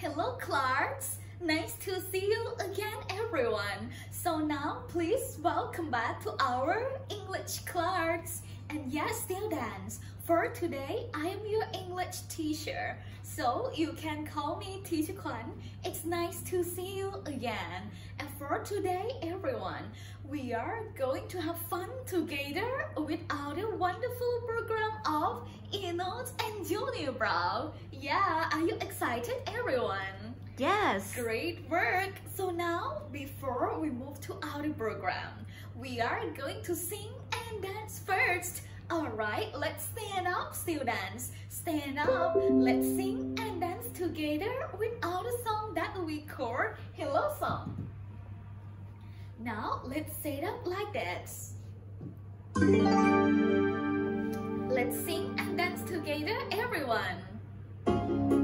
Hello, Clarks. Nice to see you again, everyone. So now, please welcome back to our English Clarks. And yes, students, for today, I am your English teacher. So you can call me Teacher Kwan. It's nice to see you again. And for today, everyone, we are going to have fun together with our wonderful program of ENOZ and Junior Brown. Yeah, are you excited, everyone? Yes. Great work! So now, before we move to our program, we are going to sing and dance first. Alright, let's stand up, students. Stand up. Let's sing and dance together with our song that we call Hello Song. Now, let's set up like this. Let's sing and dance together, everyone.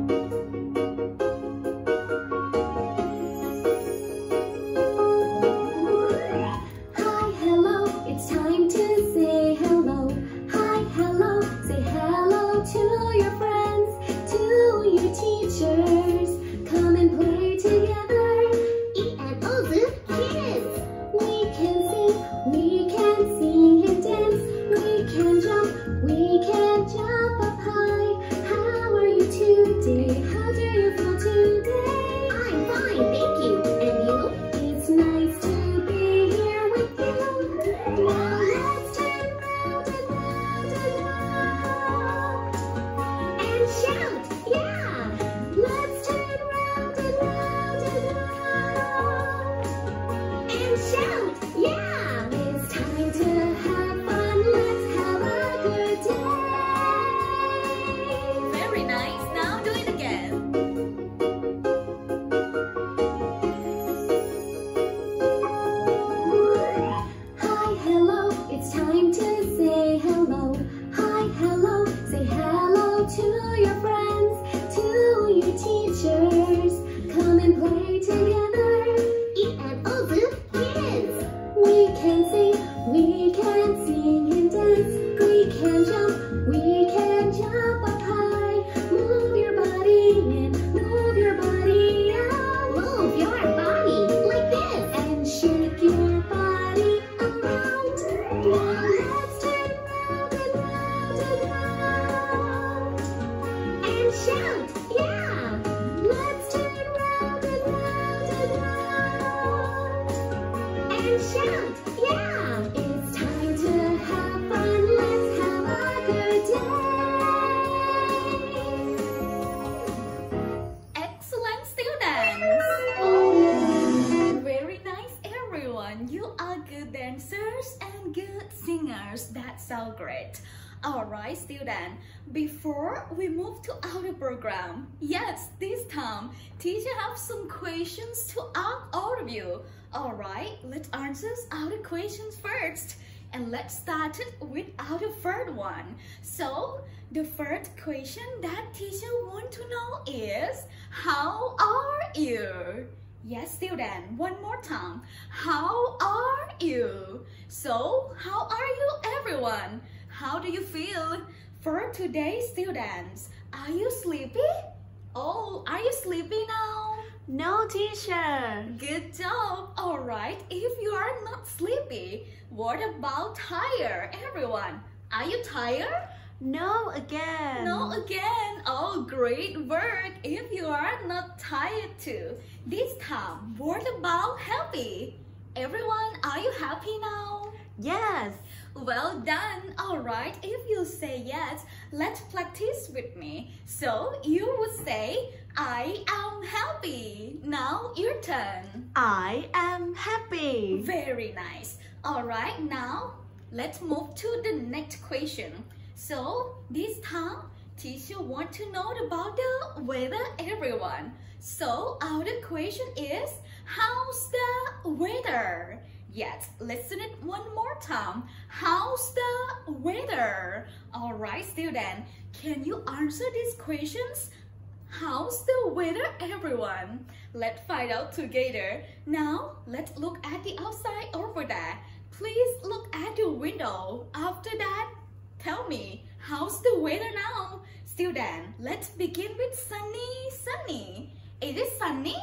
You. Alright, let's answer our questions first. And let's start it with our third one. So, the first question that teacher want to know is, how are you? Yes, student, one more time. How are you? So, how are you everyone? How do you feel? For today, students, are you sleepy? Oh, are you sleepy now? No, teacher. Good job. All right. If you are not sleepy, what about tired, everyone? Are you tired? No again. No, again. Oh, great work. If you are not tired too. This time, what about happy? Everyone, are you happy now? Yes. Well done. All right. If you say yes, let's practice with me. So you would say, I am happy. Now your turn. I am happy. Very nice. All right. Now let's move to the next question. So this time, teacher want to know about the weather, everyone. So our question is, how's the weather? Yes, listen it one more time. How's the weather? All right, student, can you answer these questions? How's the weather, everyone? Let's find out together. Now, let's look at the outside over there. Please look at the window. After that, tell me, how's the weather now? Student, let's begin with sunny, sunny. Is it sunny?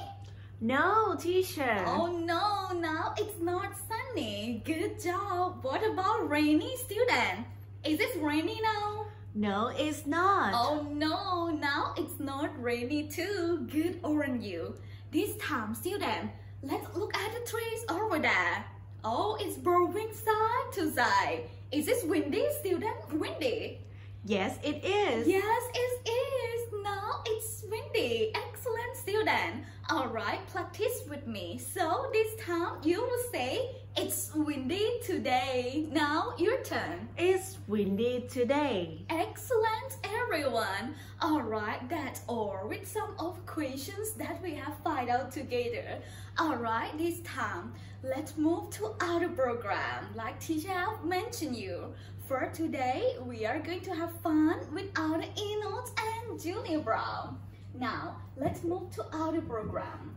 No, teacher. Oh no, now it's not sunny. Good job. What about rainy, student? Is it rainy now? No, it's not. Oh no, now it's not rainy too. Good on you. This time, student, let's look at the trees over there. Oh, it's blowing side to side. Is it windy, student? Windy? Yes, it is. Yes, it is. Now it's windy. Excellent, student. Alright, practice with me. So this time you will say, it's windy today. Now your turn. It's windy today. Excellent, everyone. Alright, that's all with some of questions that we have find out together. Alright, this time, let's move to other program like teacher mentioned you. For today, we are going to have fun with our ENOZ and Junior Brown. Now, let's move to our program.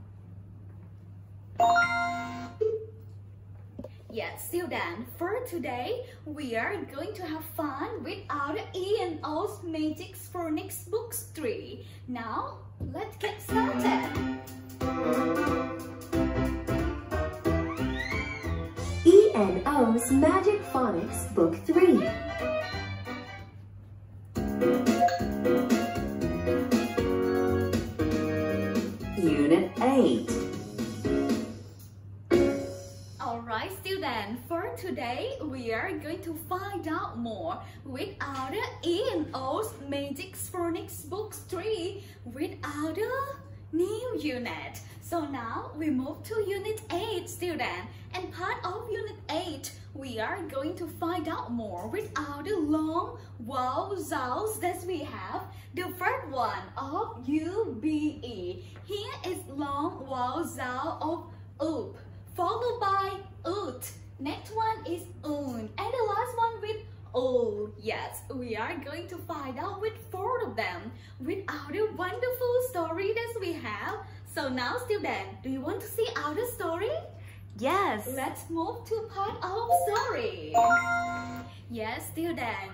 Yes, student, for today, we are going to have fun with our ENOZ Magic Phonics Books 3. Now, let's get started. E and O's Magic Phonics Book 3. Unit 8. Alright student, for today we are going to find out more with our ENOZ Magic Phonics Book 3 with our new unit. So now we move to Unit 8 student and part of Unit 8 we are going to find out more with all the long vowel sounds that we have. The first one of U-B-E. Here is long vowel sound of oop followed by oot. Next one is un and the last one with oh. Yes, we are going to find out with four of them with our wonderful story that we have. So now student, do you want to see our story? Yes. Let's move to part of story. Yes, student.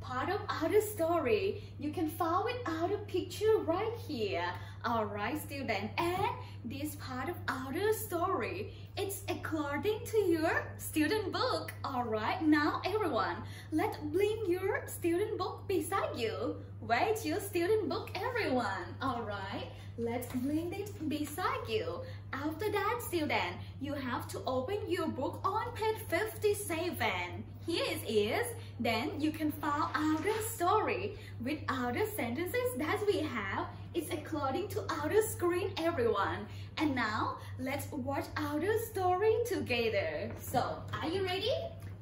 Part of our story. You can follow it out a picture right here. Alright, student. And this part of our story, it's according to your student book. Alright, now everyone, let's bring your student book beside you. Where's your student book, everyone? Alright, let's bring it beside you. After that, student, you have to open your book on page 57. Here it is. Then you can follow our story with other sentences that we have. It's according to our screen, everyone. And now, let's watch our story together. So, are you ready?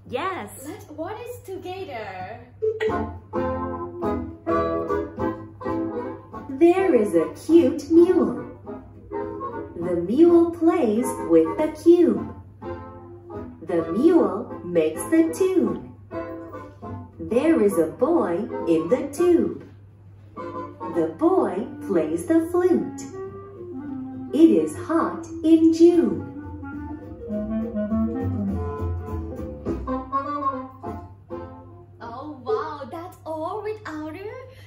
Yes. Let's watch it together. There is a cute mule. The mule plays with the cube. The mule makes the tune. There is a boy in the tube. The boy plays the flute. It is hot in June. Oh wow, that's all with our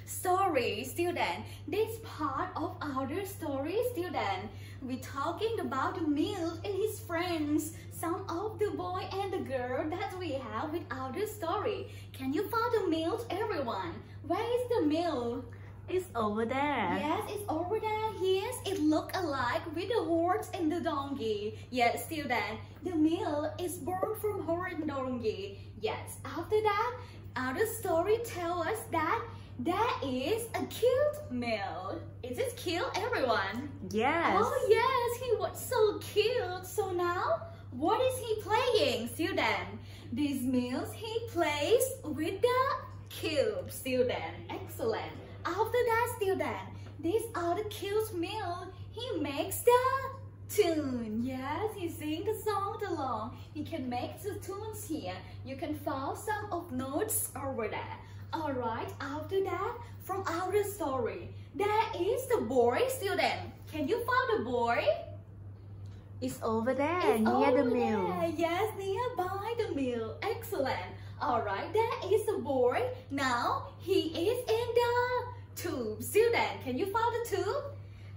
story, student. This part of our story, student. We're talking about the Milk and his friends. Some of the boy and the girl that we have with our story. Can you find the Milk, everyone? Where is the Milk? It's over there. Yes, it's over there. Yes, it look alike with the horse and the donkey. Yes, student, the meal is born from horse and donkey. Yes, after that, our story tell us that there is a cute meal. Is it cute, everyone? Yes. Oh yes, he was so cute. So now, what is he playing, student? These meals he plays with the cube, student. Excellent. After that, student, these are the cute meal. He makes the tune. Yes, he sings the song along. He can make the tunes here. You can follow some of notes over there. Alright, after that, from our story, there is the boy student. Can you find the boy? It's over there It's near the over mill. there. Yes, nearby the mill. Excellent. Alright, there is the boy. Now, he is in the tube. Student, can you find the tube?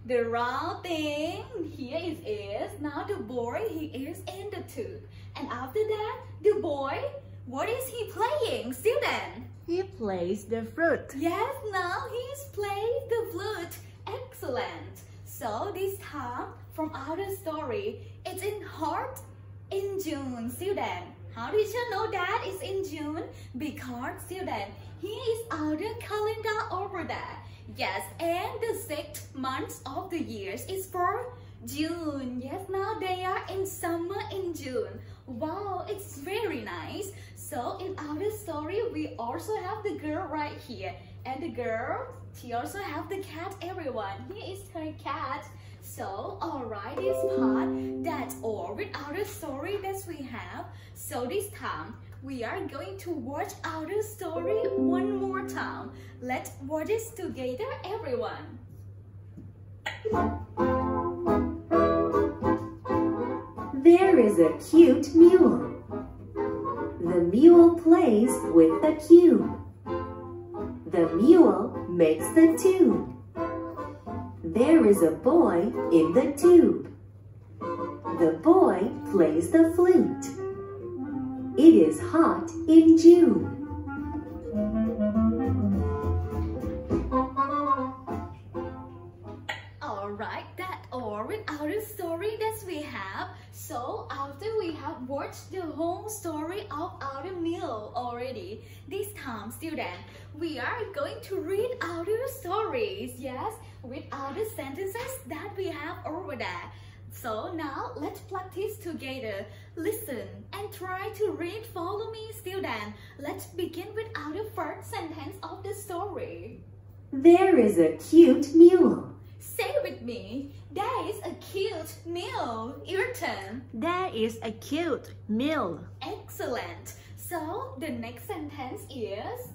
The round thing, here it is. Now the boy, he is in the tube. And after that, the boy, what is he playing? Student? He plays the flute. Yes, now he's playing the flute. Excellent. So this time, from our story, it's in heart in June, student. How did you know that it's in June? Because student, here is our calendar over there. Yes, and the sixth month of the years is for June. Yes, now they are in summer in June. Wow, it's very nice. So in our story, we also have the girl right here. And the girl, she also have the cat, everyone. Here is her cat. So, alright, this part, that's all with our story that we have. So this time, we are going to watch our story one more time. Let's watch it together, everyone. There is a cute mule. The mule plays with the cube. The mule makes the tube. There is a boy in the tube. The boy plays the flute. It is hot in June. Alright, that all our story that we have. So after we have watched the whole story of our meal already, this time student, we are going to read our stories, yes, with our sentences that we have over there. So now let's practice together. Listen and try to read. Follow me, student. Let's begin with our first sentence of the story. There is a cute mule. Say with me. There is a cute mule. Your turn. There is a cute mule. Excellent. So the next sentence is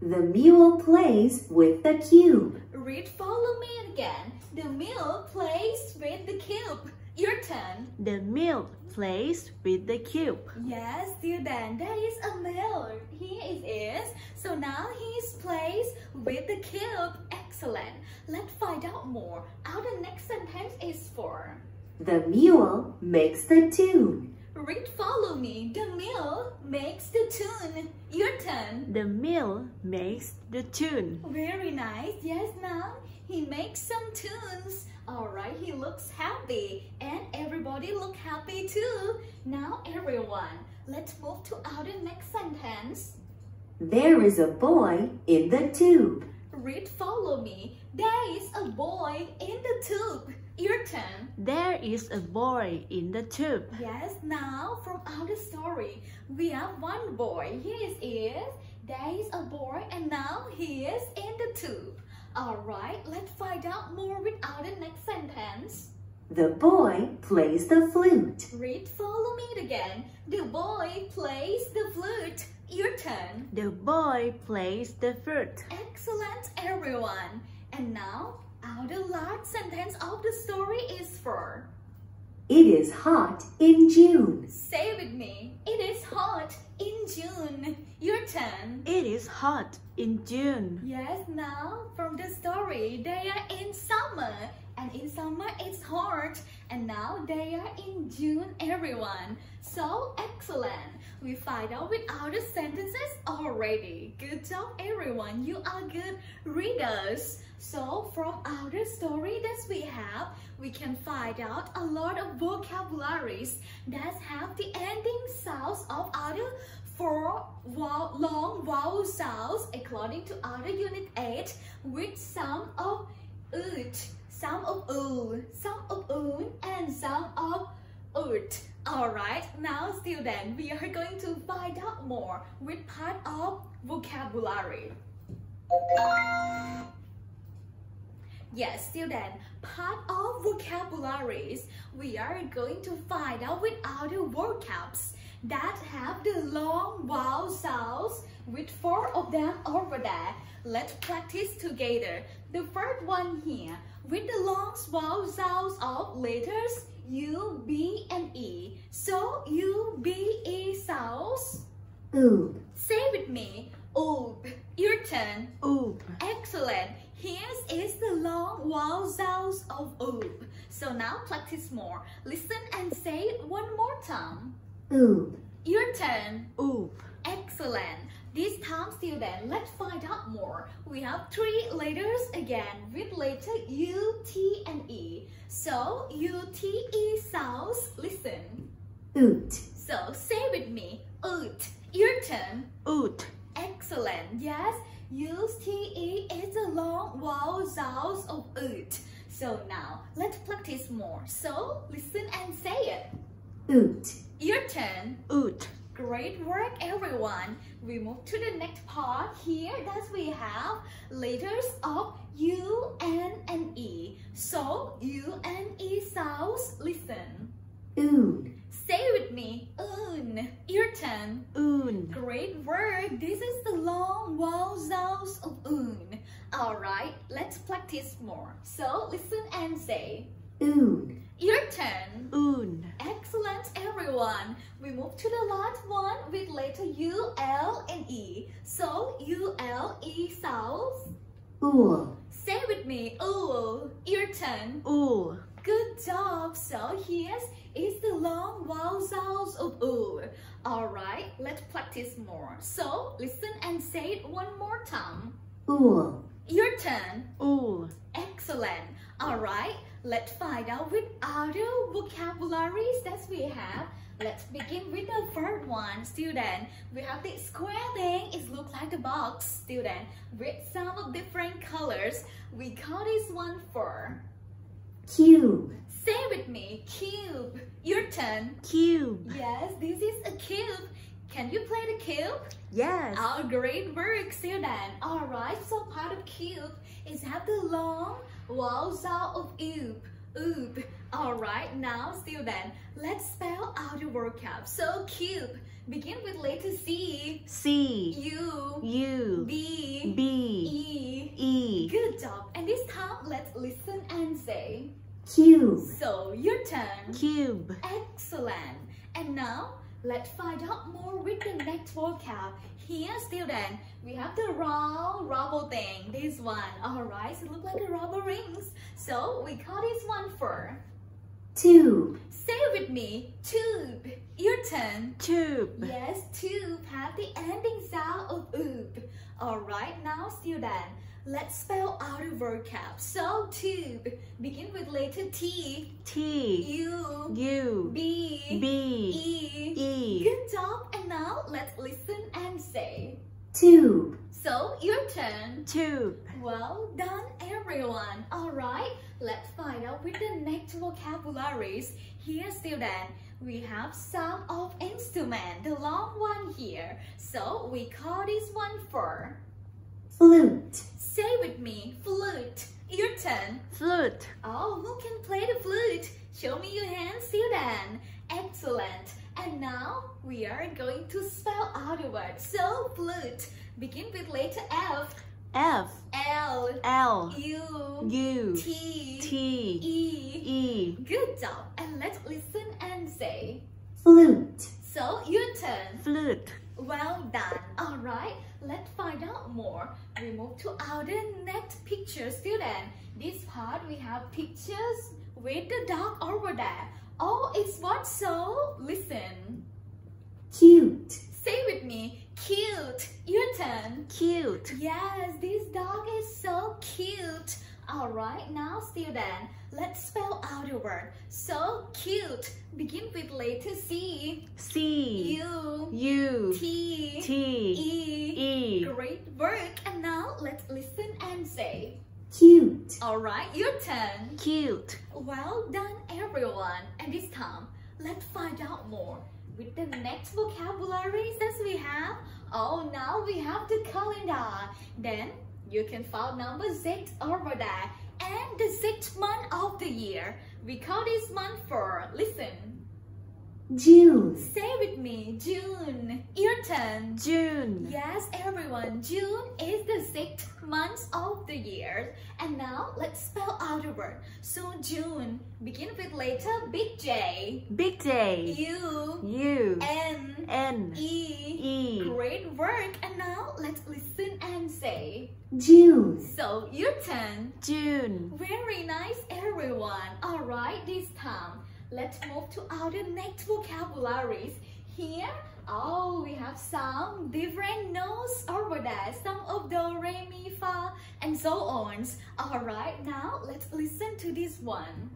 The mule plays with the cube. read. Follow me again. The mule plays with the cube. Your turn. The mule plays with the cube. Yes, student, there is a male. Here it is. So now he's plays with the cube. Excellent. Let's find out more. How the next sentence is for. The mule makes the tune. Read, follow me. The mule makes the tune. Your turn. The mule makes the tune. Very nice. Yes, now he makes some tunes. Alright, he looks happy. And everybody look happy too. Now everyone, let's move to our next sentence. There is a boy in the tube. Read, follow me. There is a boy in the tube. Your turn. There is a boy in the tube. Yes, now from our story, we have one boy. Here is, there is a boy and now he is in the tube. Alright, let's find out more with the next sentence. The boy plays the flute. Read, follow me again. The boy plays the flute. Your turn. The boy plays the flute. Excellent, everyone. And now, our last sentence of the story is for. It is hot in June. Say with me. It is hot in June. Your turn. It is hot in June. Yes, now from the story, they are in summer. And in summer, it's hot. And now they are in June, everyone. So excellent. We find out with our sentences already. Good job, everyone. You are good readers. So from our story that we have, we can find out a lot of vocabularies that have the ending sounds of other four long vowel sounds according to our unit 8 with some of ut, some of u, some of un, and some of ut. Alright, now student, we are going to find out more with part of vocabulary. Yes, student, part of vocabularies, we are going to find out with other vocabs that have the long vowel sounds with four of them over there. Let's practice together. The first one here with the long vowel sounds of letters U, B, and E. So U, B, E sounds. Ooh. Say with me. Oob. Your turn. Oop. Excellent. Here is the long vowel sounds of oop. So now practice more. Listen and say one more time. Oob. Your turn. Oop. Excellent. This time, student, let's find out more. We have three letters again with letter U, T, and E. So, U, T, E sounds. Listen. Oot. So, say with me. Oot. Your turn. Oot. Excellent. Yes, U, T, E is a long vowel sounds of oot. So now let's practice more. So listen and say it. Oot. Your turn. Oot. Great work, everyone. We move to the next part. Here that we have letters of U, N, and E. So U, N, E sounds. Listen. Oon. Say with me. Un. Your turn. Un. Great work! This is the long vowel sounds of un. Alright, let's practice more. So listen and say. Oon. Your turn. Un. Excellent, everyone. We move to the last one with letter U, L, and E. So U, L, E sounds. Ool. Say with me. Ooh. Your turn. Ool. Good job. So here's is the long vowel sounds of oo. Alright, let's practice more. So listen and say it one more time. Ool. Your turn. Ool. Excellent. Alright, let's find out with other vocabularies that we have. Let's begin with the first one, student. We have this square thing. It looks like a box, student, with some of different colors. We call this one fur. Cube. Say with me, cube. Your turn. Cube. Yes, this is a cube. Can you play the cube? Yes. Oh, great work, student. Alright, so part of cube is have the long sound of oop. Oop. Alright, now student, let's spell out the vocab. So cube, begin with letter C. C. U. U. B. B. E. E. Good job. And this time, let's listen and say. Cube. So, your turn. Cube. Excellent. And now, let's find out more with the next vocab. Here, student, we have the round rubber thing. This one. Alright, so it looks like a rubber rings. So, we call this one fur. Tube. Say with me, tube. Your turn. Tube. Yes, tube have the ending sound of oop. Alright, now student, let's spell out the vocab. So, tube, begin with letter T, T. U, U. B, B. E. E. Good job. And now let's listen and say. Tube. So, your turn. Tube. Well done, everyone. Alright, let's find out with the next vocabularies. Here, student, we have some of instrument, the long one here. So, we call this one for Flute. Say with me, flute. Your turn. Flute. Oh, who can play the flute? Show me your hands, student. Excellent. And now we are going to spell out the word. So, flute. Begin with letter F, F. L, L. U, U. T, T. E. E. Good job. And let's listen and say. Flute. So, your turn. Flute. Well done. Alright, let's find out more. We move to our next picture, student. This part we have pictures with the dog over there. Oh, it's what so? Listen. Cute. Say with me, cute. Your turn. Cute. Yes, this dog is so cute. Alright, now student, let's spell out the word. So cute. Begin with letter C. C. U. U. T. T. E. E. Great work. And now let's listen and say. Cute. Alright, your turn. Cute. Well done, everyone. And this time, let's find out more with the next vocabularies that we have. Oh, now we have the calendar. Then you can find number six over there. And the sixth month of the year. We call this month for, listen. June. Say with me, June. Your turn. June. Yes, everyone, June is the sixth month of the year. And now let's spell out the word. So June, begin with letter big J. Big day. U, U. N, N. E. E. Great work. And now let's listen and say. June. So your turn. June. Very nice, everyone. All right, this time, let's move to our next vocabularies. Here, oh, we have some different notes over there. Some of the re, mi, fa, and so on. All right, now let's listen to this one.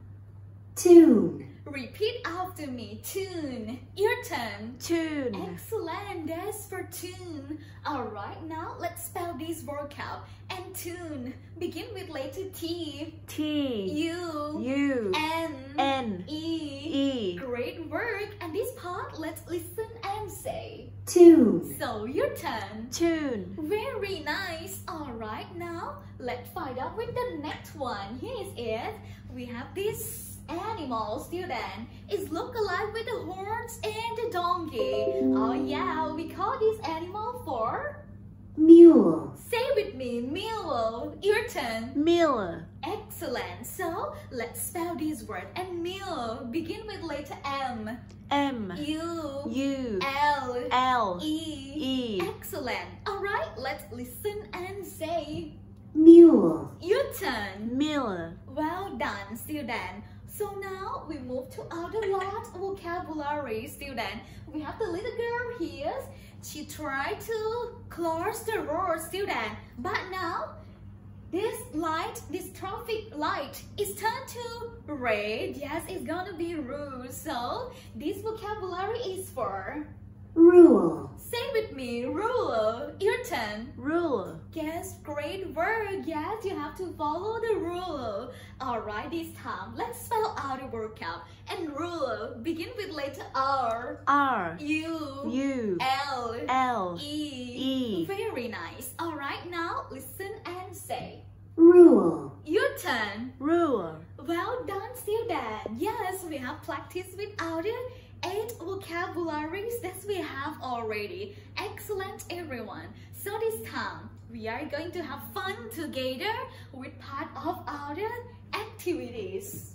Tune. Repeat after me. Tune. Your turn. Tune. Excellent, that's for tune. Alright, now let's spell this vocab. And tune. Begin with letter T. T. U. U. N. N. E. E. Great work. And this part, let's listen and say. Tune. So, your turn. Tune. Very nice. Alright, now let's find out with the next one. Here is it. We have this animal, student. is look alike with the horns and the donkey. Oh yeah, we call this animal for... Mule. Say with me, mule. Your turn. Miller. Excellent. So, let's spell this word. And mule, begin with letter M. M. U. U. L. L. E. E. Excellent. Alright, let's listen and say. Mule. Your turn. Miller. Well done, student. So now we move to other lot vocabulary, student. We have the little girl here. She tried to cross the road, student. But now, this light, this traffic light is turned to red. Yes, it's gonna be rude. So this vocabulary is for. Rule. Say with me, ruler. Your turn. Ruler. Yes, great word. Yes, you have to follow the rule. Alright, this time, let's spell out the vocab. And ruler, begin with letter R. R. U. U. L. L. E. E. Very nice. Alright, now listen and say. Rule. Your turn. Ruler. Well done, student. Yes, we have practiced with our eight vocabularies that we have already. Excellent, everyone. So this time, we are going to have fun together with part of our activities.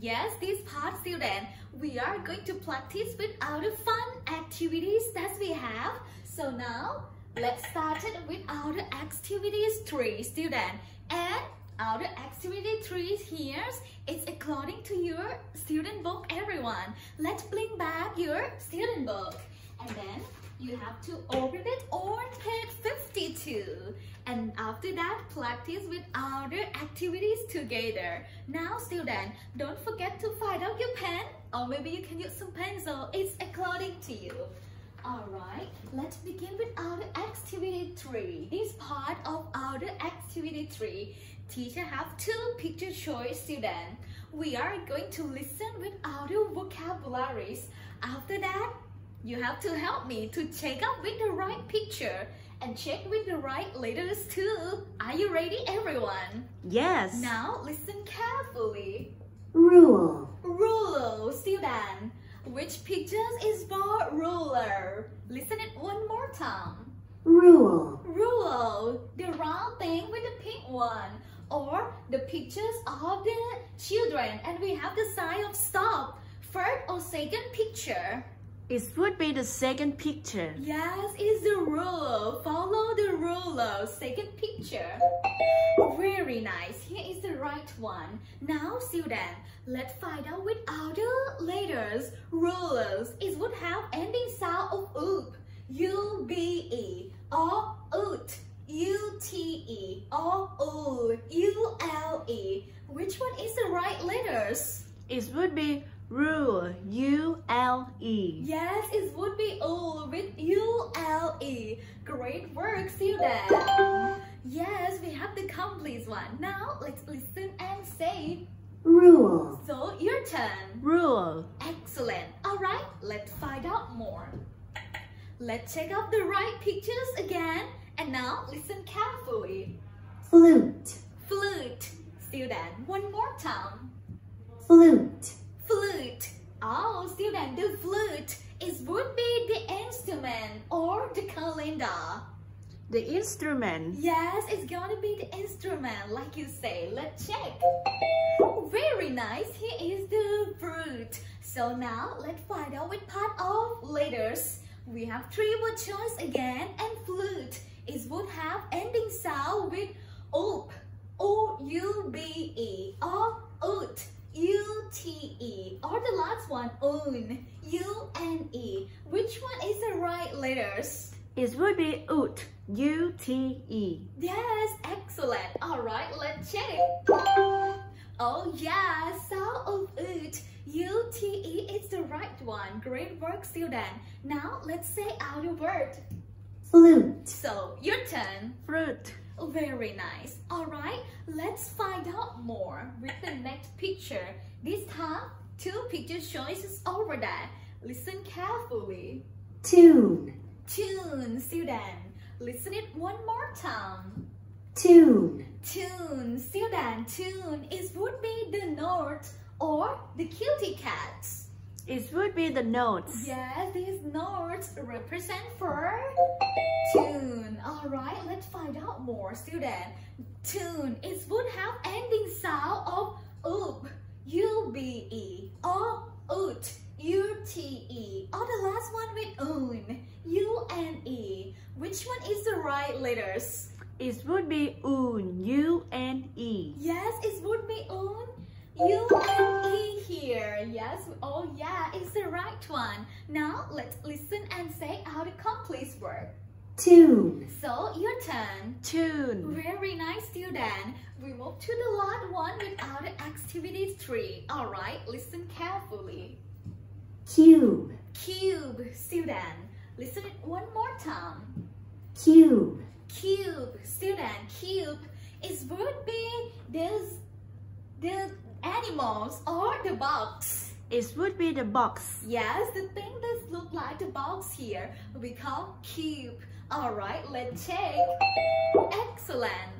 Yes, this part, student, we are going to practice with our fun activities that we have. So now, let's start it with our activities 3, student. And our activity 3 here is according to your student book, everyone. Let's bring back your student book. And then you have to open it on page 52. And after that, practice with other activities together. Now, student, don't forget to find out your pen or maybe you can use some pencil. It's according to you. Alright, let's begin with our activity 3. This part of our activity 3. Teacher have two picture choice student. We are going to listen with audio vocabularies. After that, you have to help me to check up with the right picture and check with the right letters too. Are you ready everyone? Yes. Now listen carefully. Rule. Ruler, student. Which pictures is for ruler? Listen it one more time. Rule. Ruler, the round thing with the pink one. Or the pictures of the children and we have the sign of stop. First or second picture. It would be the second picture. Yes, it's the rule. Follow the ruler. Second picture. Very nice. Here is the right one. Now, student, let's find out with other letters. Rulers. It would have ending sound of oop. U-B-E. Or oot. U-T-E. Or ool. U-L-E. Which one is the right letters? It would be rule. U L E. Yes, it would be ool with U-L-E. Great work, student. Yes, we have the complete one. Now, let's listen and say. Rule. So, your turn. Rule. Excellent. Alright, let's find out more. Let's check out the right pictures again. And now, listen carefully. Flute. Flute. Student, one more time. Flute. flute. Oh, student, the flute is would be the instrument or the calendar. The instrument. Yes, it's gonna be the instrument, like you say. Let's check. Very nice. Here is the fruit. So now let's find out which part of letters. We have three word choice again, and flute is would have ending sound with oop, o u b e, or oot, u t e, or the last one un, u n e. Which one is the right letters? It would be oot. U-T-E. Yes, excellent. All right, let's check. Oh yeah, sound of it. U-T-E is the right one. Great work, student. Now let's say out a word. Flute, So your turn. Fruit. Oh, very nice. All right, let's find out more with the next picture. This time, two picture choices over there. Listen carefully. tune, Tune, student. Listen it one more time. tune, Tune, student, tune is would be the note or the cutie cats. It would be the notes. Yes, these notes represent for tune. All right, let's find out more, student. Tune is would have ending sound of oop, u-b-e, or oot, u-t-e, or the last one with un, u-n-e. Which one is the right letters? It would be un. U-N-E. Yes, it would be un. U and E here. Yes, oh yeah, it's the right one. Now let's listen and say how the complete word. tune, So your turn. Tune. Very nice, student. We move to the last one without activity three. All right, listen carefully. cube, Cube, student. Listen it one more time. cube, Cube, student. Cube is would be this the animals or the box. It would be the box. Yes, the thing that look like the box here we call cube. Alright, let's check. Excellent.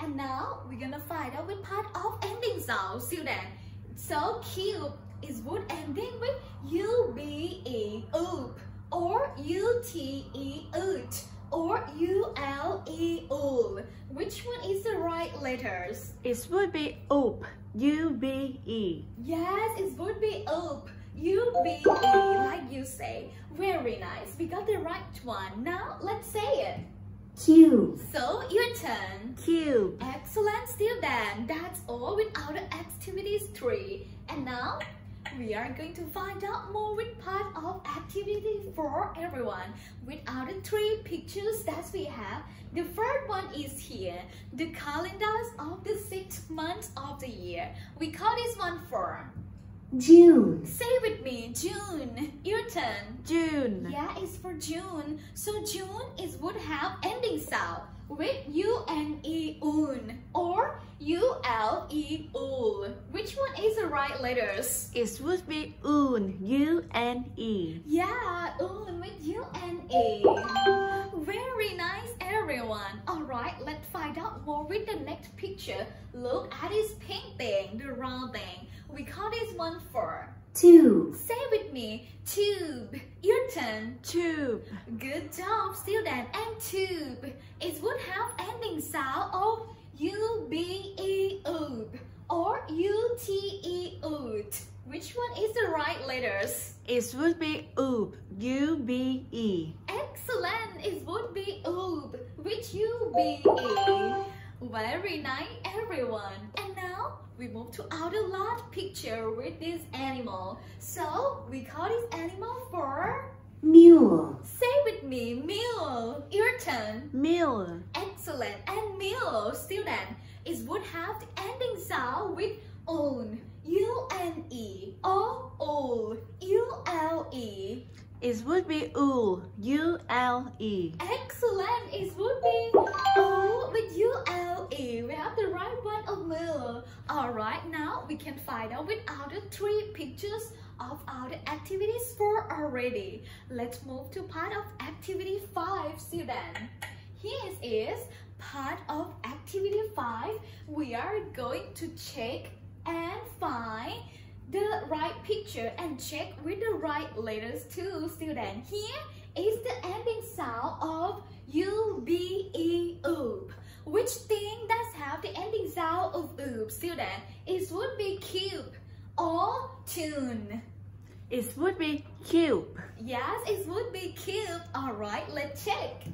And now we're gonna find out which part of ending sound, student. So cube is would ending with U-B-E, oop, or U-T-E, oot, or U-L-E, ul. Which one is the right letters? It would be oop. U-B-E. Yes, it would be up. U B E, like you say. Very nice. We got the right one. Now let's say it. cube, So your turn. Cube. Excellent, student. That's all with our activities three. And now we are going to find out more with part of activity for everyone with our three pictures that we have. The first one is here, the calendars of the six months of the year. We call this one for June, Say with me, June. Your turn. June. Yeah, it's for June. So June is would have ending sound with U N E un or U L E ul. Which one is the right letters? It would be un. U-N-E. Yeah, un with U N E. Very nice, everyone. All right, let's find out more with the next picture. Look at this pink thing, the round thing. We call this one for. Tube, Say with me, tube. Your turn. Tube. Good job, student. And tube. It would have ending sound of U B E oob or U T E oot. Which one is the right letters? It would be oop. U-B-E. Excellent. It would be oob, which U B E. Very nice, everyone. And now we move to our last picture with this animal. So we call this animal for. mule, Say with me, mule. Your turn. Mill. Excellent. And mule, student, is would have the ending sound with un, U-N-E, or ul, U-L-E. It would be ul. U-L-E. Excellent. It would be ul with U-L-E. We have the right one of mule. Alright, now we can find out with our three pictures of our activities four already. Let's move to part of activity five, student. Here is part of activity 5. We are going to check and find the right picture and check with the right letters too, student. Here is the ending sound of U, B, E, oop. Which thing does have the ending sound of oop, student? It would be cube or tune. It would be cube. Yes, it would be cube. Alright, let's check.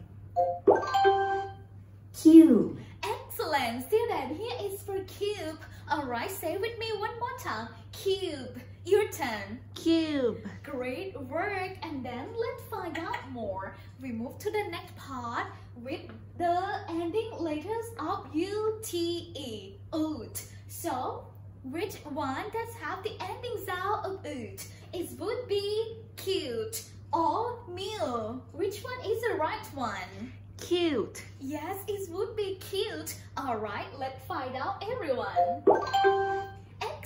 cube, Excellent, student. Here is for cube. Alright, say with me one more time. Cube. Your turn. Cube. Great work. And then let's find out more. We move to the next part with the ending letters of U-T-E. Oot. So, which one does have the ending sound of oot? It would be cute or meal. Which one is the right one? Cute. Yes, it would be cute. Alright, let's find out everyone.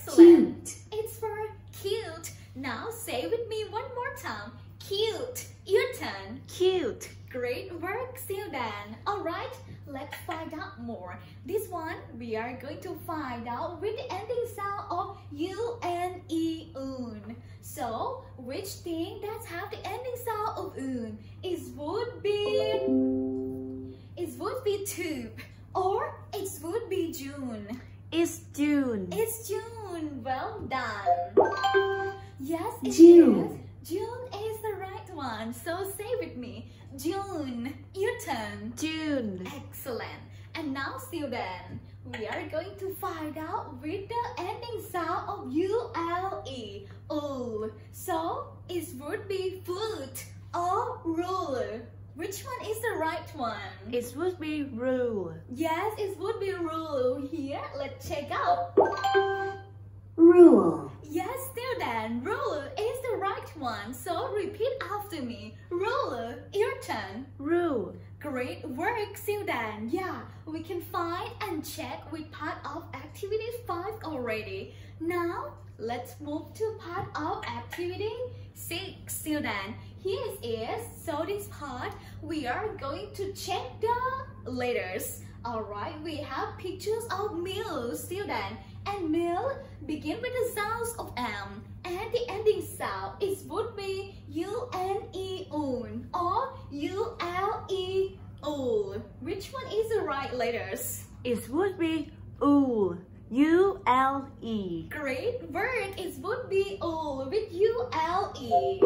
Excellent. cute, It's for cute. Now say with me one more time. Cute. Your turn. Cute. Great work, Sildan. Alright, let's find out more. This one, we are going to find out with the ending sound of U-N-E, un. So, which thing that have the ending sound of un? It would be... It would be tube. Or it would be June. It's June. It's June. Well done. Yes, it is. June. June is the right one. So say with me. June. Your turn. June. Excellent. And now, student, we are going to find out with the ending sound of U-L-E. Ul. So, it would be flute or ruler. Which one is the right one? It would be rule. Yes, it would be rule. Here, let's check out. rule, Yes, student, ruler is the right one. So repeat after me. Ruler, your turn. Rule. Great work, student. Yeah, we can find and check with part of activity 5 already. Now, let's move to part of activity 6, student. Here is. So this part, we are going to check the letters. Alright, we have pictures of meal, student. And meal begin with the sounds of M. And the ending sound is would be U-N-E, un, or U-L-E, ul. Which one is the right letters? It would be ul. U-L-E. Great work, it would be ul with U-L-E.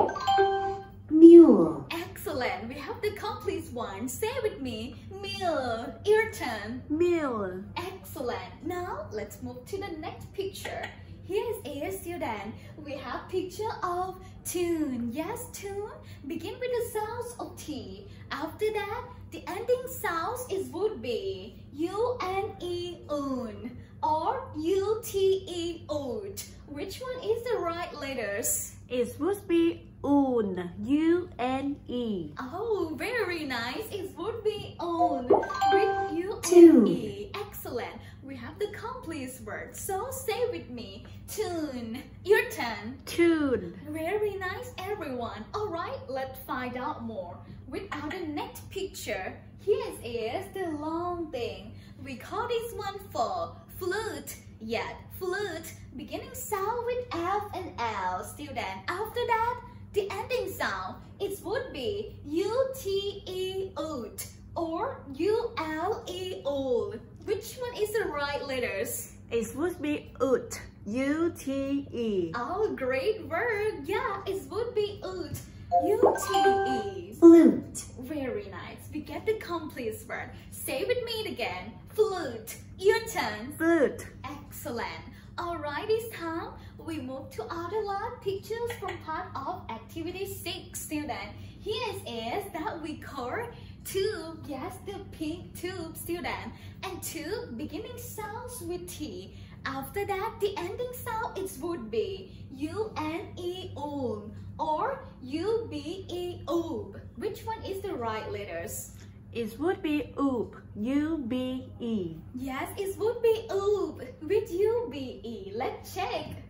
Mule, Excellent, we have the complete one. Say with me, meal, your turn. Meal. Excellent. Now let's move to the next picture. Here is a student. We have picture of tune. Yes, tune. Begin with the sounds of T. After that, the ending sounds is would be U N E un or U T E oot. Which one is the right letters? It would be un. U-N-E. Oh, very nice. It would be on with U Tune. N E. Excellent. We have the complete word. So say with me. Tune. Your turn. Tune. Very nice, everyone. All right, let's find out more. With our next picture, here is the long thing. We call this one for flute. Yet, flute, beginning sound with F and L. Student, after that, the ending sound, it would be U-T-E, oot, or U-L-E, old. Which one is the right letters? It would be ut. U-T-E. Oh, great work. Yeah, it would be oot. U-T-E. flute, Very nice. We get the complete word. Say with me again. Flute. Your turn. Flute. Excellent. Alright, this time we move to other lot pictures from part of activity 6 student. Here is that we call tube, yes, the pink tube student. And tube beginning sounds with T. After that, the ending sound it would be U-N-E un or U-B-E oob. Which one is the right letters? It would be oop. U-B-E. Yes, it would be oob with U-B-E. Let's check.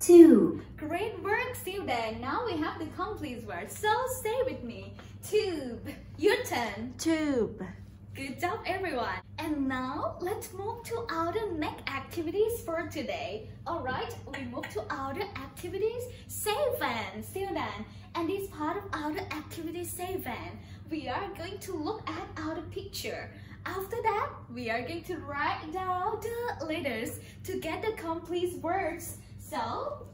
Tube, Great work, student. Now we have the complete word. So stay with me. Tube. Your turn. Tube. Good job, everyone. And now let's move to our next activities for today. Alright, we move to our activities seven, student. And this part of our activity seven, we are going to look at our picture. After that, we are going to write down the letters to get the complete words. So,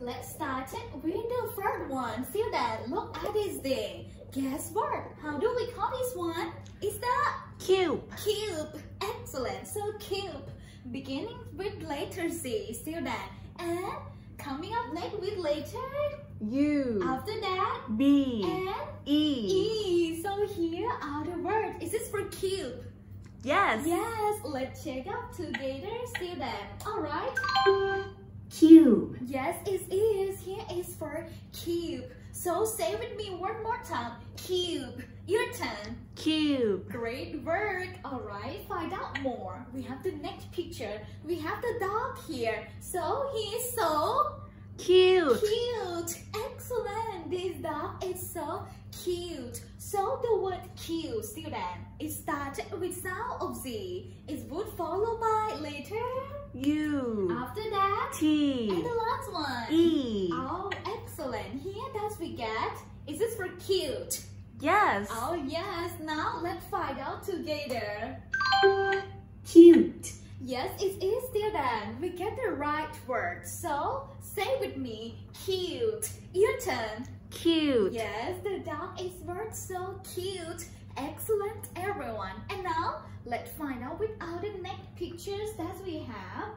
let's start it with the first one. See that? look at this thing. Guess what? How do we call this one? It's the Cube. cube. Excellent. So cube, beginning with letter C, student, and coming up next with letter. U. After that, B. and E. E. So here are the words. Is this for cube? Yes. Yes. Let's check out together, student. All right. cube, Yes, it is. Here is for cube. So say with me one more time. Cube. Your turn. Cube. Great work. All right, find out more. We have the next picture. We have the dog here. So he is so Cute. cute. Excellent. This dog is so cute. So the word cute, student, it started with sound of Z. It would follow by later U. After that, T. and the last one. E. Oh, excellent. Here that we get. Is this for cute? Yes. Oh yes. Now let's find out together. cute, Yes, it is student. We get the right word. So say with me, cute. Your turn. Cute. Yes, the dog is word so cute. Excellent, everyone. And now let's find out with our next pictures that we have.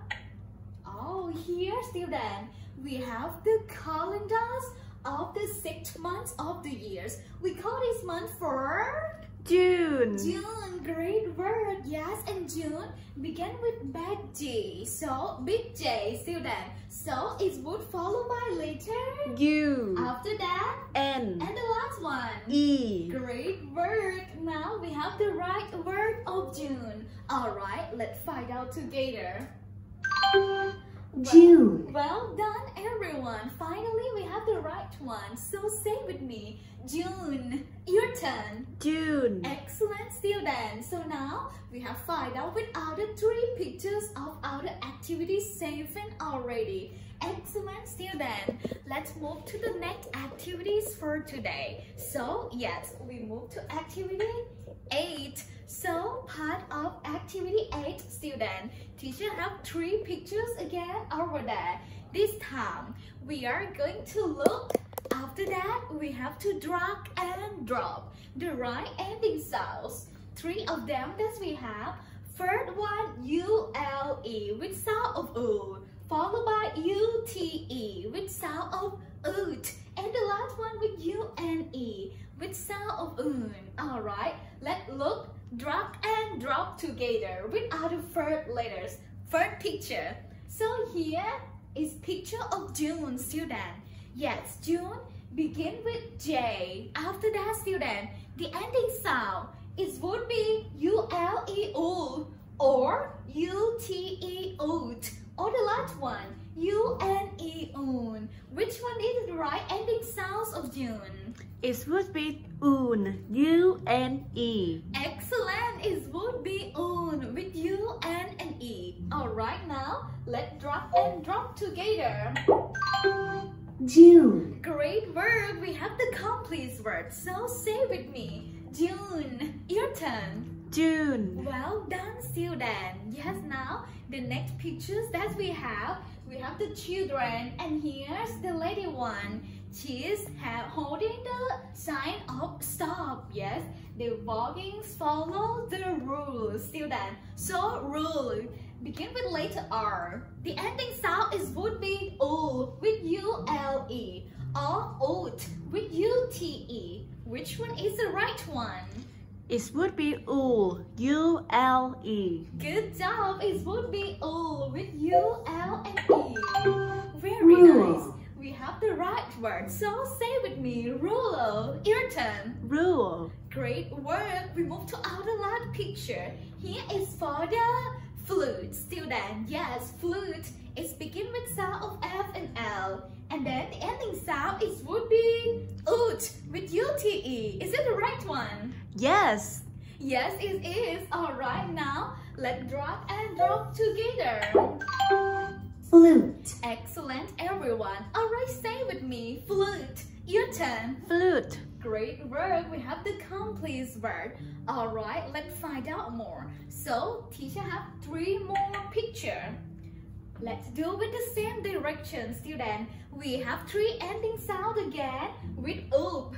Oh, here, student, we have the calendars of the six months of the years. We call this month for June. June. Great word. Yes, and June begin with big J. So big J, student. So it would follow by letter. U. After that, N. and the last one. E. Great word. Now we have the right word of June. All right, let's find out together. Well- June, Well done, everyone. Finally, we have the right one. So say with me, June. Your turn. June. Excellent, student. So now we have find out with other three pictures of our activity seven already. Excellent, student. Let's move to the next activities for today. So yes, we move to activity eight. So part of activity eight, student, teacher have three pictures again over there. This time we are going to look after that, we have to drag and drop the right ending sounds. Three of them that we have. First one, U-L-E with sound of U, followed by U-T-E with sound of oot, and the last one with U-N-E with sound of un. Alright, let's look, drag and drop together with other first letters. First picture. So here is picture of June, student. Yes, June begin with J. After that, student, the ending sound it would be U L E U or U T E oot or the last one U N E un. Which one is the right ending sounds of June? It would be Un. U N E. Excellent! It would be un with U N and E. Alright now, let's drop and drop together. June, Great work! We have the complete word. So say with me. June. Your turn. June. Well done, student. Yes, now the next pictures that we have, we have the children, and here's the lady one. She's ha- holding the sign of stop. Yes, the walking follow the rules, student. So rule begin with letter R. The ending sound is would be U with U L E or oot with U T E. Which one is the right one? It would be U. U L E. Good job. It would be U with U L and E. Very Rule. nice. We have the right word. So say with me, ruler. Your turn. Rule. Great work. We move to our last picture. Here is for the flute. Student, yes, flute. It's begin with sound of F and L. And then the ending sound is would be oot with U-T-E. Is it the right one? Yes. Yes, it is. All right, now let's drop and drop together. Flute. Excellent, everyone. Alright, say with me, flute. Your turn. Flute. Great work. We have the complete word. Alright, let's find out more. So, teacher have three more picture. Let's do with the same direction, student. We have three ending sound again with oop,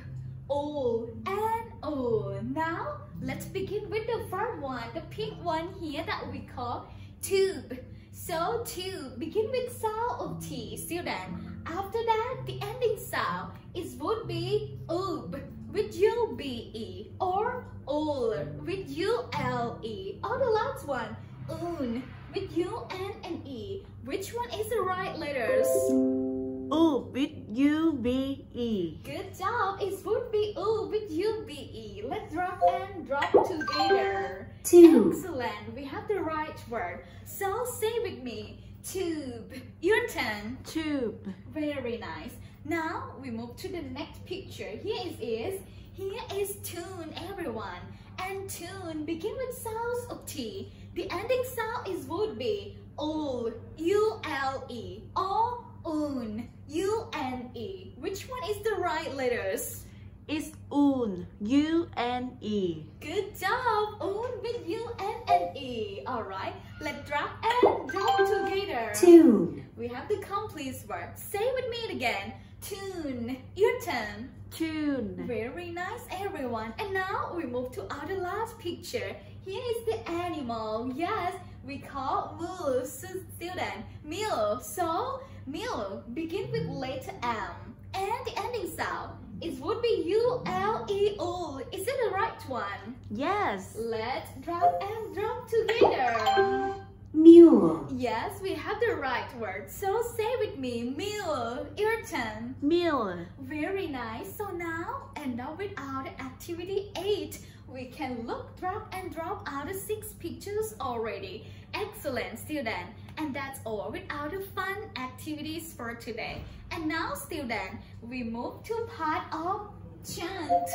o, and o. Now, let's begin with the first one, the pink one here that we call tube. So, tube begin with sound of T, student. After that, the ending sound is would be oop with U-B-E or ul with U-L-E or the last one, un with U-N and E. Which one is the right letters? U with U B E. Good job. It would be U with U-B-E. Let's drop and drop together. Tube. Excellent. We have the right word. So say with me. Tube. Your turn. Tube. Very nice. Now we move to the next picture. Here is is here is tune, everyone. And tune begin with sounds of T. The ending sound is would be ul, u l e, or un, u n e. Which one is the right letters? It's un. U N E. Good job, un with u n and e. All right, let's drop and drop together. Tune. We have the complete word. Say with me again. Tune. Your turn. Tune. Very nice, everyone. And now we move to our last picture. Here is the animal. Yes, we call moose. Student, mule. So, mule begin with letter M. And the ending sound it would be U L E O. Is it the right one? Yes. Let's drop and drop together. Mule. Yes, we have the right word. So say with me, mule. Your turn. Mule. Very nice. So now, and now with our activity 8, we can look, drop and drop out of 6 pictures already. Excellent student. And that's all with our fun activities for today. And now student, we move to part of chant.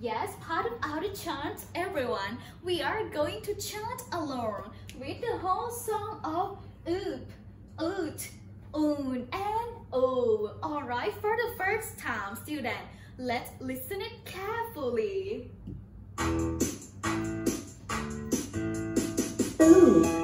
Yes, part of our chant, everyone. We are going to chant along with the whole song of oop, oot, oon, and o. Alright, for the first time, student, let's listen it carefully. Ooh.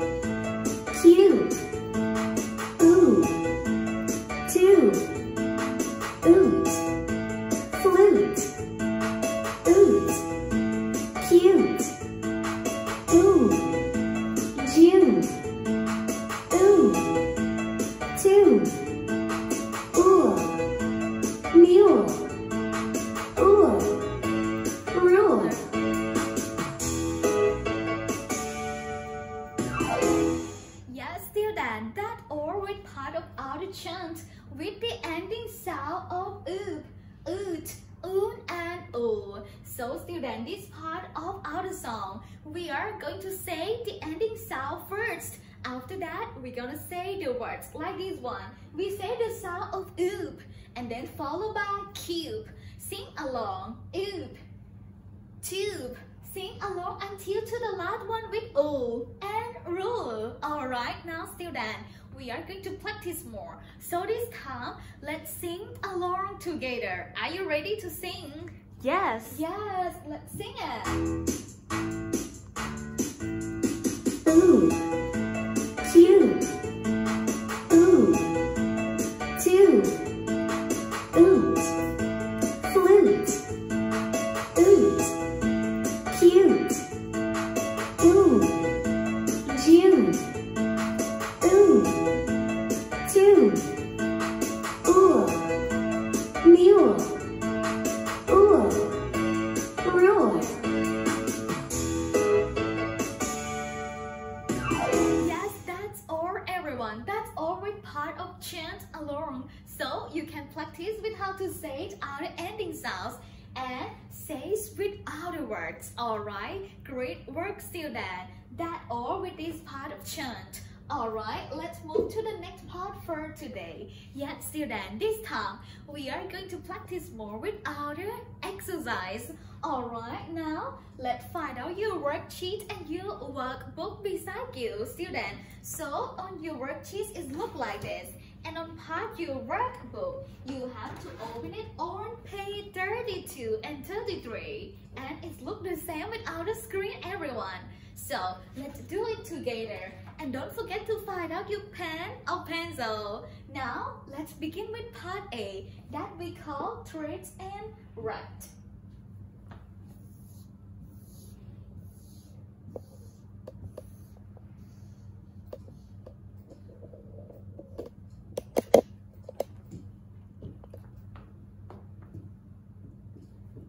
And says with other words. Alright? Great work student. That all with this part of chant. Alright, let's move to the next part for today. Yes, student, this time we are going to practice more with other exercise. Alright, now let's find out your worksheet and your workbook beside you, student. So on your worksheet, it look like this. And on part your workbook, you have to open it on page 32 and 33. And it look the same without the screen, everyone. So let's do it together. And don't forget to find out your pen or pencil. Now, let's begin with part A that we call trace and write.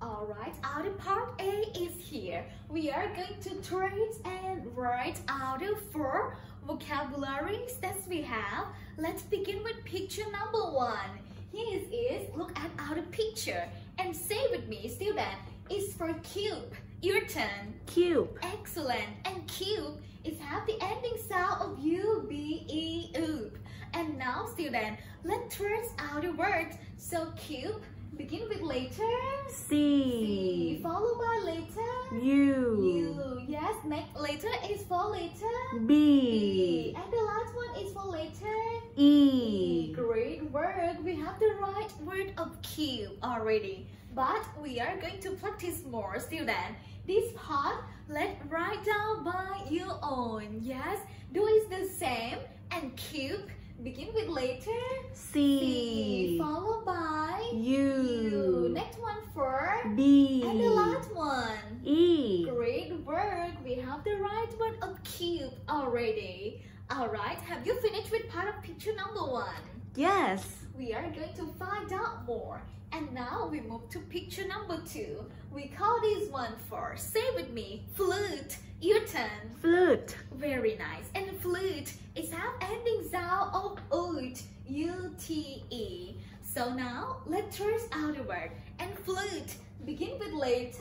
Alright, our part A is here. We are going to trace and write out of four vocabularies that we have. Let's begin with picture number one. Here it is. Look at our picture and say with me, student. It's for cube. Your turn. Cube. Excellent. And cube is have the ending sound of U, B, E, oop. And now, student, let's trace out the words. So cube begin with letter C. C, followed by letter U. U. Yes, next letter is for letter B. B. And the last one is for letter E. Great work. We have the right word of cube already. But we are going to practice more student. This part, let's write down by your own. Yes, do is the same. And cube, begin with letter C, C. followed by U. U. Next one for B. and the last one. E. Great work. We have the right word of cube already. Alright, have you finished with part of picture number one? Yes. We are going to find out more. And now we move to picture number two. We call this one for, say with me, flute. Your turn. Flute. Very nice. And flute is have ending sound of ut, U-T-E. So now let's trace out the word. And flute begin with letter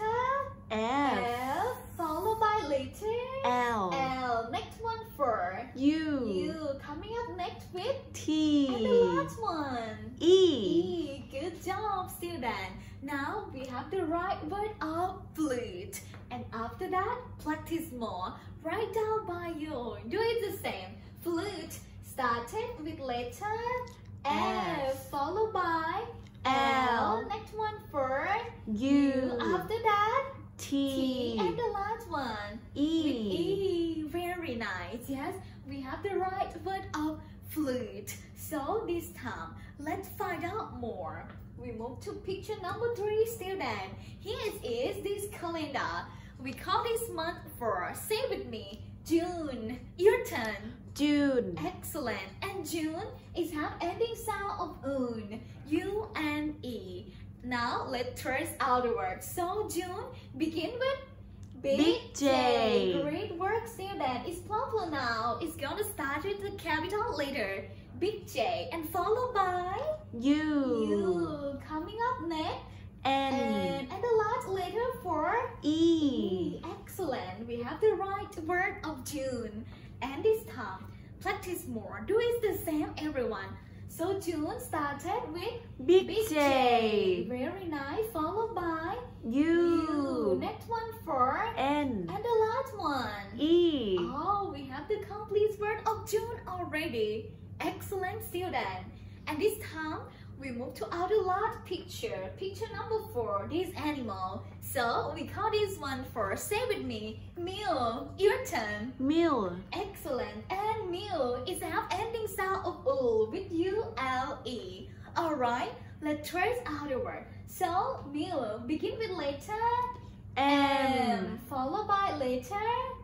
F. F, followed by letter L. L. Next one for U. U. Coming up next with T. and the last one. E. E. Good job, student. Now we have the right word of flute. And after that, practice more. Write down by your own. Do it the same. Flute started with letter F, F. followed by L. Next one for U. After that, T. T. And the last one. With E. E. Very nice. Yes, we have the right word of flute. So this time, let's find out more. We move to picture number three, student. Here is this calendar. We call this month for, say with me, June. Your turn. June. Excellent. And June is have ending sound of un, U and E. Now let's trace out the word. So June begin with big, Big J. Great work, student. It's proper now. It's gonna start with the capital letter. Big J and followed by U. U. Coming up next N. and and the last letter for E. Excellent. We have the right word of June. And this time, practice more. Do it the same, everyone. So June started with Big big J. Very nice. Followed by U. Next one for N. and the last one. E. Oh, we have the complete word of June already. Excellent, student. And this time, we move to our last picture. Picture number four, this animal. So, we call this one for, say with me, meal. Your turn. Mill. Excellent. And meal is have ending sound of ul with U-L-E. Alright, let's trace out the word. So, meal begin with letter M. followed by letter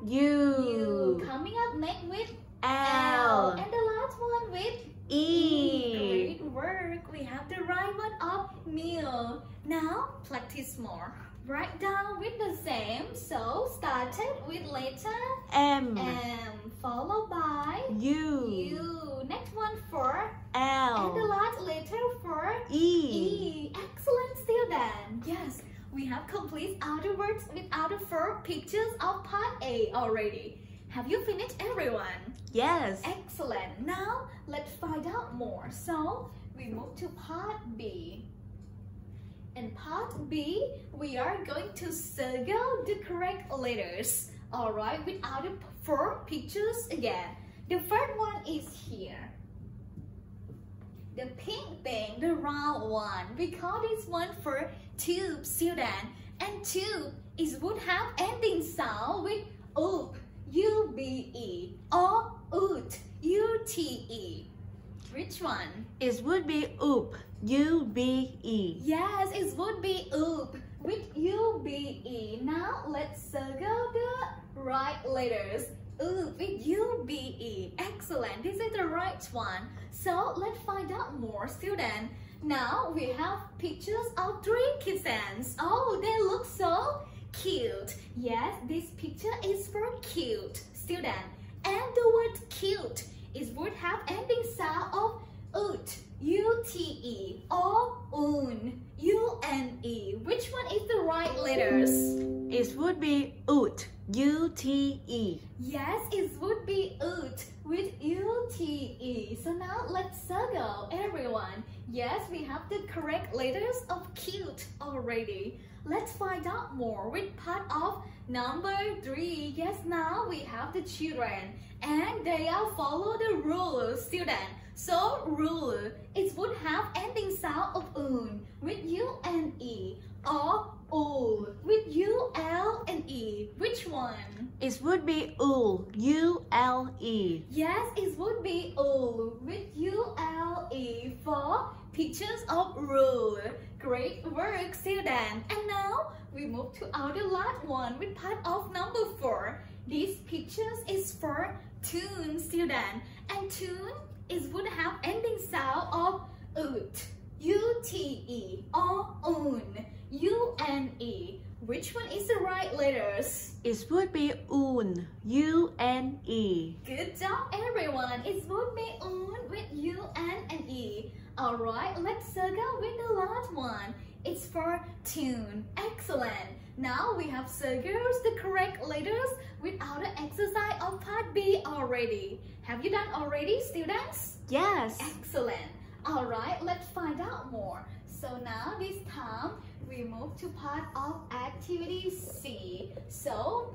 U. U. Coming up next with L. And the last one with E. Great work. We have the right one of meal. Now, practice more. Write down with the same. So, started with letter M. M, followed by U. U. Next one for L. and the last letter for E. E. Excellent, student. Yes, we have complete other words with other four pictures of part A already. Have you finished everyone? Yes. Excellent. Now let's find out more. So we move to part B. In part B, we are going to circle the correct letters. Alright, without the four pictures again. The first one is here. The pink thing, the round one. We call this one for tube student. And tube is would have ending sound with oop, U-B-E or oot, U-T-E. Which one? It would be oop. U B E. Yes, it would be oop with U-B-E. Now let's circle the right letters. Oop with U-B-E. Excellent. This is the right one. So let's find out more, student. Now we have pictures of three kittens. Oh, they look so cute. Yes, this picture is for cute, student. And the word cute is would have ending sound of ut, U-T-E, or un, U-N-E. Which one is the right letters? It would be oot. U T E. Yes, it would be ut with U-T-E. So now let's circle everyone. Yes, we have the correct letters of cute already. Let's find out more with part of number three. Yes, now we have the children and they are follow the rule, student. So rule, it would have ending sound of un with U and E or ul with U, L and E. Which one? It would be ul. U L E. Yes, it would be ul with U, L, E for pictures of rule. Great work, student. And now we move to our last one with part of number four. These pictures is for tune, student. And tune is would have ending sound of ut, U-T-E or un, U-N-E. Which one is the right letters? It would be un. U N E. Good job, everyone. It would be un with U, N, and E. Alright, let's uh, circle with the last one. It's for tune. Excellent. Now we have circled the correct letters with our exercise of part B already. Have you done already, students? Yes. Excellent. Alright, let's find out more. So now this time we move to part of activity C. So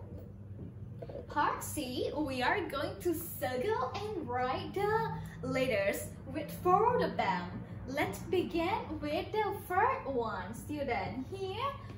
part C, we are going to circle and write the letters with four of them. Let's begin with the first one, student. Here,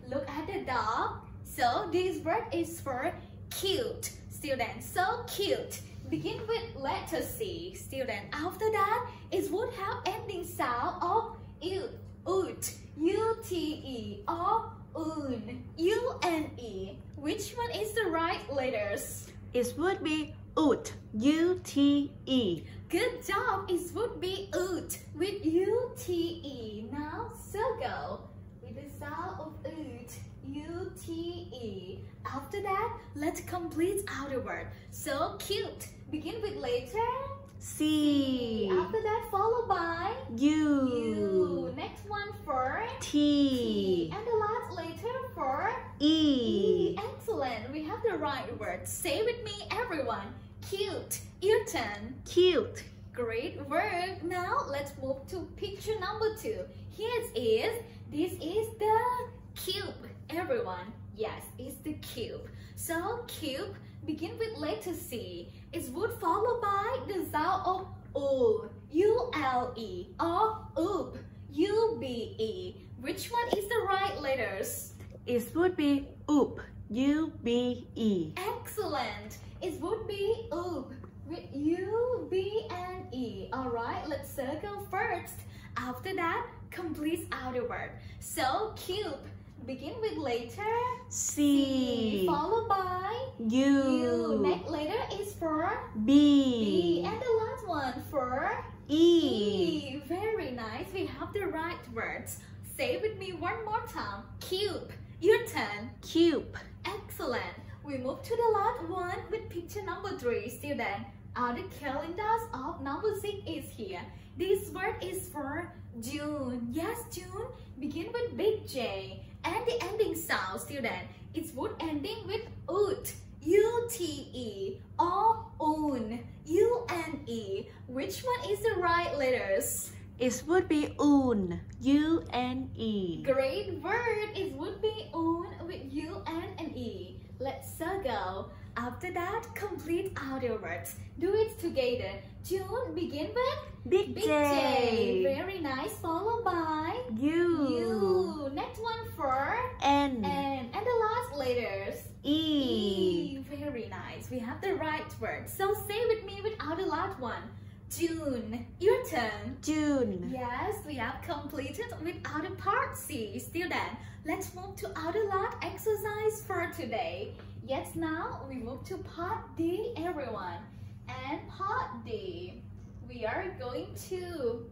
look at the dog. So this word is for cute, student. So cute. Begin with letter C, student. After that, it would have ending sound of ut, ut, U-T-E, or un, U-N-E. Which one is the right letters? It would be oot. U T E. Good job. It would be ut with U-T-E. Now circle with the sound of ut. U-T-E. After that, let's complete our word. So cute. Begin with letter C. After that, followed by U. U. Next one for T. T. And the last letter for E. Excellent. We have the right word. Say with me, everyone. Cute. Your turn. Cute. Great work. Now let's move to picture number two. Here is. This is the cube. Everyone. Yes, it's the cube. So cube begin with letter C. It would follow by the sound of U. U-L-E or oop. U-B-E. Which one is the right letters? It would be oop. U B E. Excellent. It would be oop with U, B, and E. Alright, let's circle first. After that, complete our word. So, cube. Begin with later. C. followed by U. U. Next letter is for B. B. And the last one for E. E. Very nice. We have the right words. Say with me one more time. Cube. Your turn. Cube. Excellent. We move to the last one with picture number three. Student, our calendars of number six is here. This word is for June. Yes, June. Begin with big J. And the ending sound, student, it's word ending with ut, U-T-E, or un, U-N-E. Which one is the right letters? It would be un, U-N-E. Great word! It would be un with U-N-E. Let's circle. After that, complete other words. Do it together. June, begin with Big, Big J. J. Very nice. Followed by U. U. Next one for N. and and the last letters. E. Very nice. We have the right word. So say with me without the last one. June. Your turn. June. Yes, we have completed with outer part C. Student, let's move to outer lot exercise for today. Yes, now we move to part D, everyone. And part D, we are going to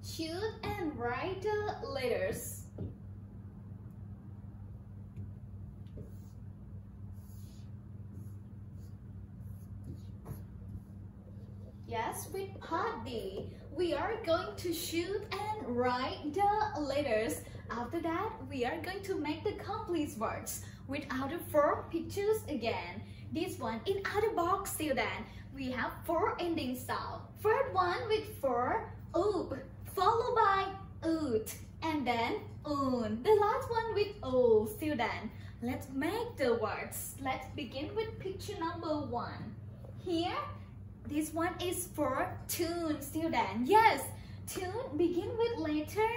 choose and write the letters. Yes, with part D, we are going to shoot and write the letters. After that, we are going to make the complete words with other four pictures again. This one in other box student, we have four ending sound. First one with four, oop, followed by oot, and then un. The last one with o, student. Let's make the words. Let's begin with picture number one. Here, this one is for tune, student. Yes, tune begin with letter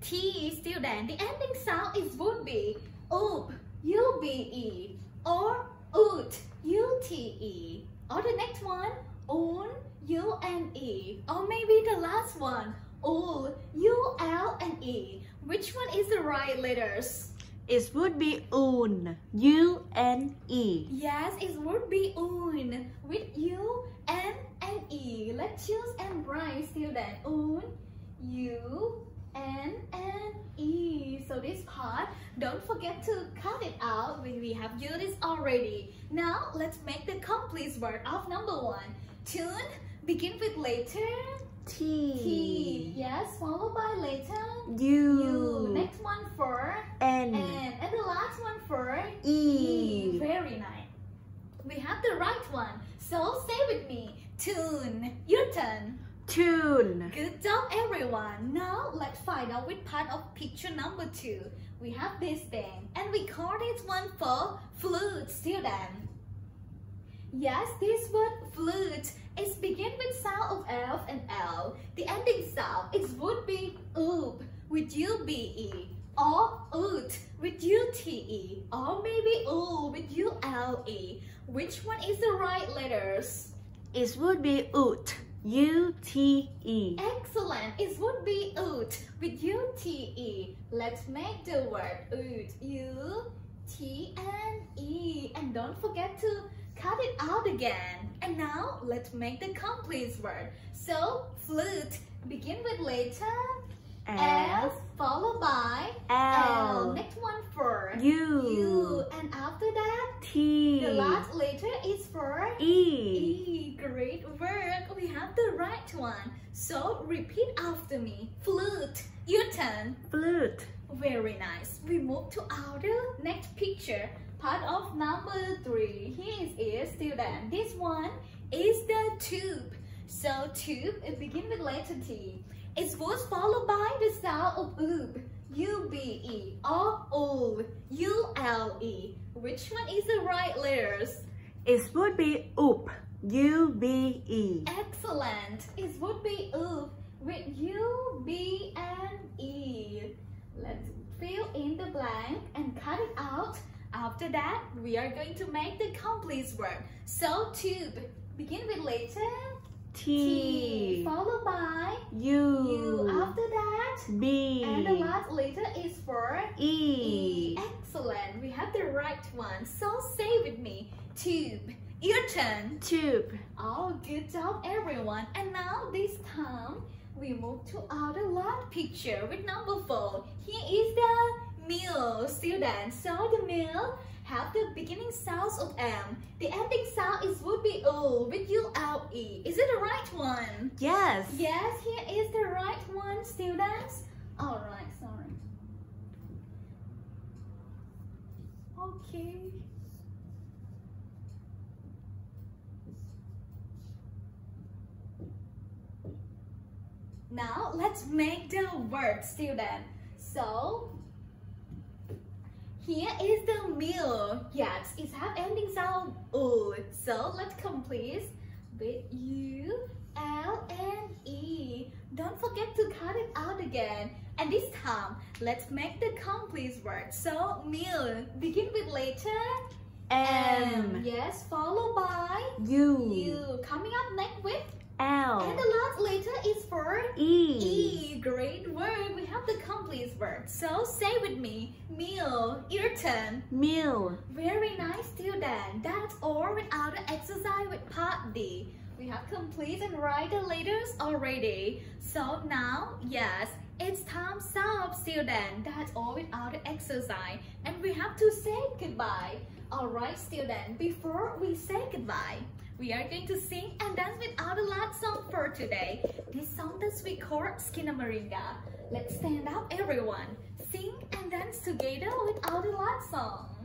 T, student. The ending sound is would be oop, U-B-E, or oot, U-T-E. Or the next one, un, U-N-E. Or maybe the last one, ul, U-L-N-E. Which one is the right letters? It would be un, U N E. Yes, it would be un with U N and E. Let's choose and write student. Un, U, N, and E. So this part, don't forget to cut it out when we have used this already. Now let's make the complete word of number one. Tune, begin with letter T. T. Yes, followed by letter U. U. Next one for N. N. And the last one for E. Very nice. We have the right one. So say with me. Tune. Your turn. Tune. Good job, everyone. Now let's find out which part of picture number two. We have this thing, and we call this one for flute, student. Yes, this word flute is begin with sound of F and L. The ending sound is would be oop with U-B-E or oot with U-T-E or maybe oo with U-L-E. Which one is the right letters? It would be ut, U T E. Excellent. It would be oot with U-T-E. Let's make the word oot. U-T-N-E. And don't forget to cut it out again. And now let's make the complete word. So flute begin with letter F followed by L. L. Next one for U. U. And after that, T. the last letter is for E. E. Great work. We have the right one. So repeat after me. Flute. Your turn. Flute. Very nice. We move to our next picture. Part of number three. Here is a student. This one is the tube. So tube, it begins with letter T. It was followed by the sound of oob. U-B-E or ul. U-L-E. Which one is the right letters? It would be oop, U B E. Excellent. It would be oop with U, B, and E. Let's fill in the blank and cut it out. After that, we are going to make the complete word. So tube. Begin with letter T, T. followed by U. U. After that, B. and the last letter is for E. Excellent. We have the right one. So say with me. Tube. Your turn. Tube. Oh, good job, everyone. And now this time, we move to our last picture with number four. Here is the meal, students. So the meal have the beginning sounds of M. The ending sound is would be O with U-L-E. Is it the right one? Yes. Yes, here is the right one, students. All right, sorry. Okay. Now let's make the word student. So here is the meal. Yes, it have ending sound u. So let's complete with U L N E. Don't forget to cut it out again. And this time, let's make the complete word. So meal begin with letter M Yes, followed by U U. Coming up next with L and the last letter is for E E. Great word. We have the complete word. So say with me, meal. Your turn. Meal Very nice, student. That's all without the exercise with part D. We have complete and write the letters already. So now, yes, it's time stop, student. That's all without the exercise. And we have to say goodbye. Alright, student, before we say goodbye, we are going to sing and dance with our last song for today. This song that's we call Skinnamarink-a. Let's stand up, everyone. Sing and dance together with our last song.